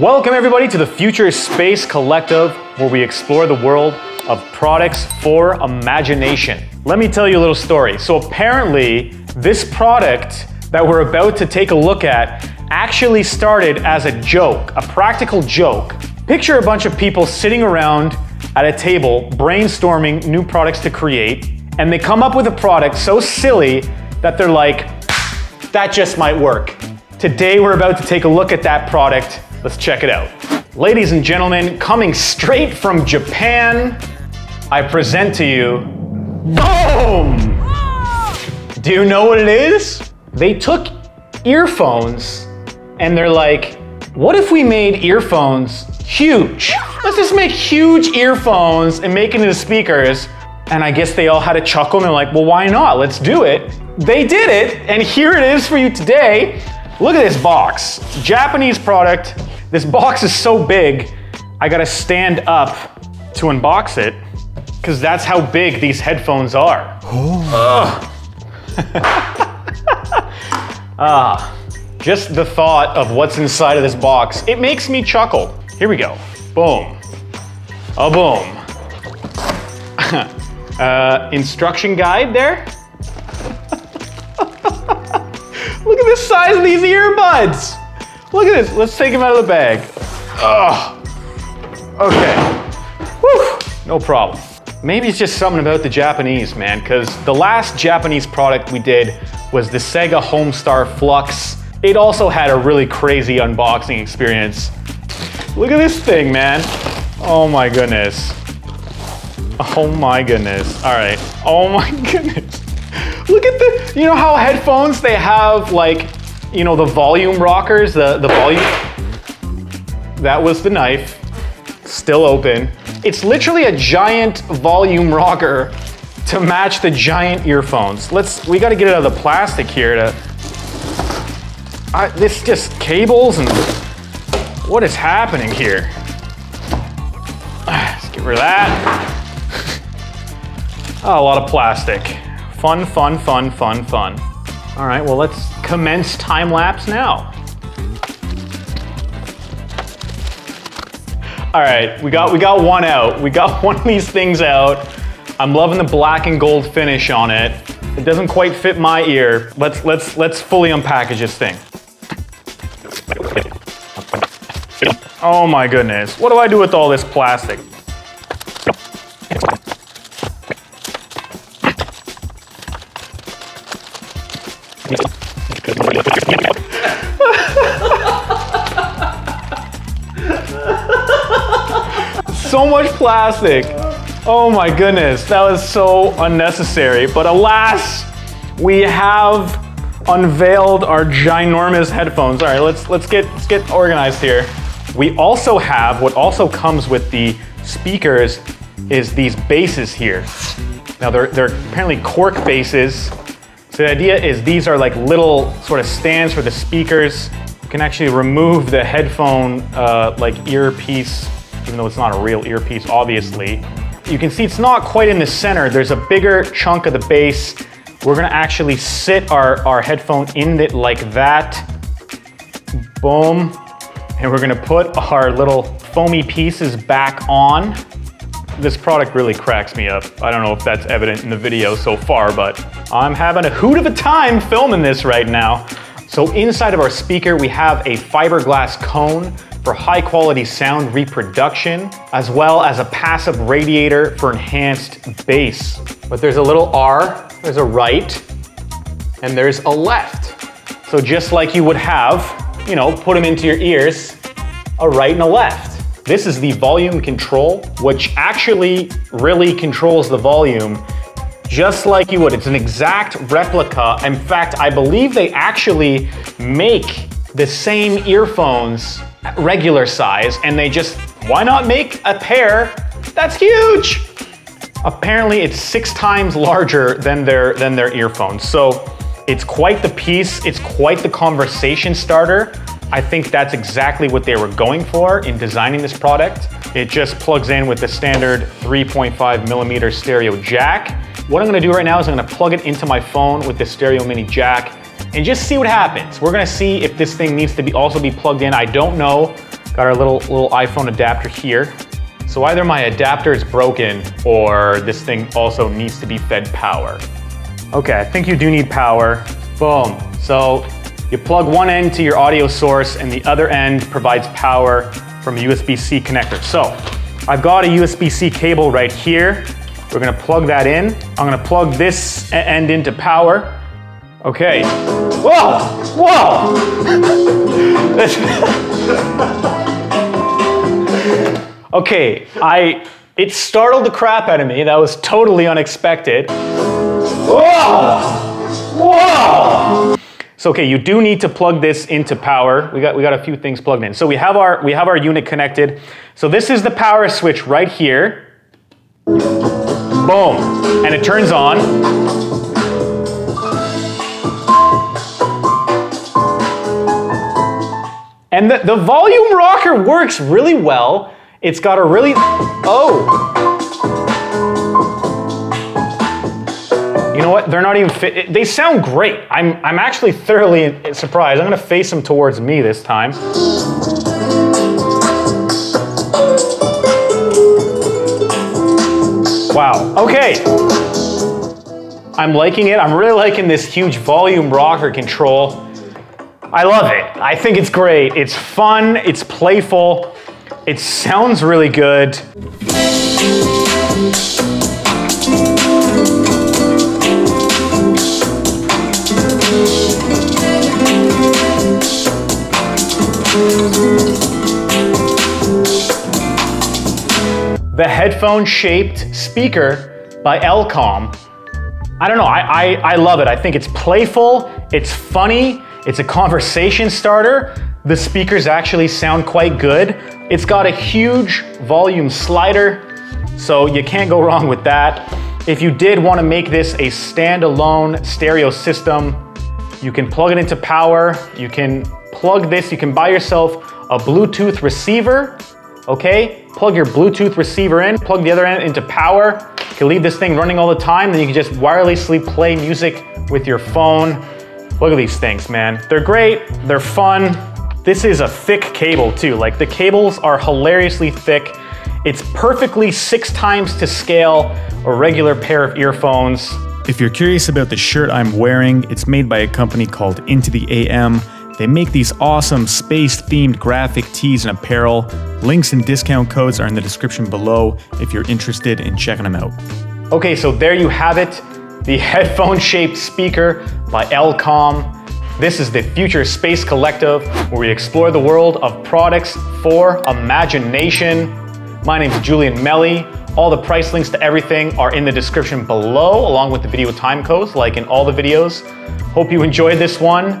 Welcome, everybody, to the Future Space Collective, where we explore the world of products for imagination. Let me tell you a little story. So, apparently, this product that we're about to take a look at actually started as a joke, a practical joke. Picture a bunch of people sitting around at a table brainstorming new products to create, and they come up with a product so silly that they're like, that just might work. Today, we're about to take a look at that product Let's check it out. Ladies and gentlemen, coming straight from Japan, I present to you, boom! Do you know what it is? They took earphones and they're like, what if we made earphones huge? Let's just make huge earphones and make it into speakers. And I guess they all had a chuckle and they're like, well, why not? Let's do it. They did it, and here it is for you today. Look at this box. Japanese product. This box is so big, I gotta stand up to unbox it, because that's how big these headphones are. ah, just the thought of what's inside of this box, it makes me chuckle. Here we go. Boom. A boom. uh, instruction guide there. Look at the size of these earbuds. Look at this. Let's take him out of the bag. Ugh. Okay. Whew. No problem. Maybe it's just something about the Japanese, man, because the last Japanese product we did was the Sega Homestar Flux. It also had a really crazy unboxing experience. Look at this thing, man. Oh my goodness. Oh my goodness. All right. Oh my goodness. Look at the, you know how headphones, they have like, you know, the volume rockers, the, the volume. That was the knife, still open. It's literally a giant volume rocker to match the giant earphones. Let's, we gotta get it out of the plastic here to, I, this just cables and what is happening here? Let's get rid of that. Oh, a lot of plastic. Fun, fun, fun, fun, fun. All right, well, let's commence time lapse now. All right, we got we got one out. We got one of these things out. I'm loving the black and gold finish on it. It doesn't quite fit my ear. Let's let's let's fully unpackage this thing. Oh my goodness. What do I do with all this plastic? so much plastic. Oh my goodness, that was so unnecessary. But alas, we have unveiled our ginormous headphones. All right, let's let's get let's get organized here. We also have what also comes with the speakers is these bases here. Now they're they're apparently cork bases. So the idea is these are like little sort of stands for the speakers. You can actually remove the headphone uh, like earpiece even though it's not a real earpiece, obviously. You can see it's not quite in the center. There's a bigger chunk of the base. We're gonna actually sit our, our headphone in it like that. Boom. And we're gonna put our little foamy pieces back on. This product really cracks me up. I don't know if that's evident in the video so far, but I'm having a hoot of a time filming this right now. So inside of our speaker, we have a fiberglass cone for high quality sound reproduction, as well as a passive radiator for enhanced bass. But there's a little R, there's a right, and there's a left. So just like you would have, you know, put them into your ears, a right and a left. This is the volume control, which actually really controls the volume just like you would. It's an exact replica. In fact, I believe they actually make the same earphones regular size and they just, why not make a pair that's huge? Apparently it's six times larger than their, than their earphones. So it's quite the piece, it's quite the conversation starter. I think that's exactly what they were going for in designing this product. It just plugs in with the standard 3.5 millimeter stereo jack. What I'm gonna do right now is I'm gonna plug it into my phone with the stereo mini jack and just see what happens. We're gonna see if this thing needs to be also be plugged in. I don't know, Got our little, little iPhone adapter here. So either my adapter is broken or this thing also needs to be fed power. Okay, I think you do need power. Boom. So you plug one end to your audio source and the other end provides power from a USB-C connector. So I've got a USB-C cable right here. We're gonna plug that in. I'm gonna plug this end into power. Okay. Whoa! Whoa! okay, I it startled the crap out of me. That was totally unexpected. Whoa! Whoa! So okay, you do need to plug this into power. We got we got a few things plugged in. So we have our we have our unit connected. So this is the power switch right here. Boom, and it turns on. And the, the volume rocker works really well. It's got a really, oh. Know what, they're not even fit, they sound great. I'm, I'm actually thoroughly surprised. I'm gonna face them towards me this time. Wow, okay. I'm liking it. I'm really liking this huge volume rocker control. I love it. I think it's great. It's fun, it's playful, it sounds really good. The headphone-shaped speaker by Elecom. I don't know, I, I, I love it. I think it's playful, it's funny, it's a conversation starter. The speakers actually sound quite good. It's got a huge volume slider, so you can't go wrong with that. If you did want to make this a standalone stereo system, you can plug it into power. You can plug this, you can buy yourself a Bluetooth receiver, okay? Plug your Bluetooth receiver in, plug the other end into power. You can leave this thing running all the time, then you can just wirelessly play music with your phone. Look at these things, man. They're great, they're fun. This is a thick cable too. Like the cables are hilariously thick. It's perfectly six times to scale a regular pair of earphones. If you're curious about the shirt I'm wearing, it's made by a company called Into the AM. They make these awesome space themed graphic tees and apparel. Links and discount codes are in the description below if you're interested in checking them out. Okay, so there you have it the headphone shaped speaker by Elecom. This is the Future Space Collective, where we explore the world of products for imagination. My name is Julian Melly. All the price links to everything are in the description below, along with the video time codes, like in all the videos. Hope you enjoyed this one.